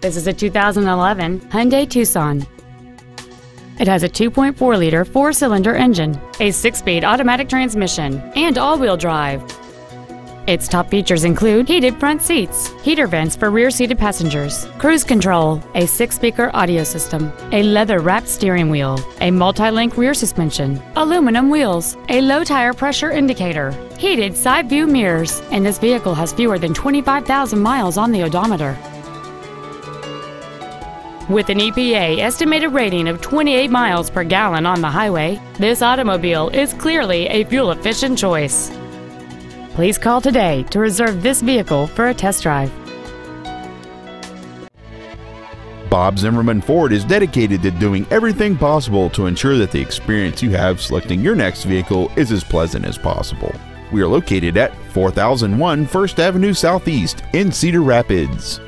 This is a 2011 Hyundai Tucson. It has a 2.4-liter four-cylinder engine, a six-speed automatic transmission, and all-wheel drive. Its top features include heated front seats, heater vents for rear-seated passengers, cruise control, a six-speaker audio system, a leather-wrapped steering wheel, a multi-link rear suspension, aluminum wheels, a low tire pressure indicator, heated side view mirrors, and this vehicle has fewer than 25,000 miles on the odometer. With an EPA estimated rating of 28 miles per gallon on the highway, this automobile is clearly a fuel-efficient choice. Please call today to reserve this vehicle for a test drive. Bob Zimmerman Ford is dedicated to doing everything possible to ensure that the experience you have selecting your next vehicle is as pleasant as possible. We are located at 4001 First Avenue Southeast in Cedar Rapids.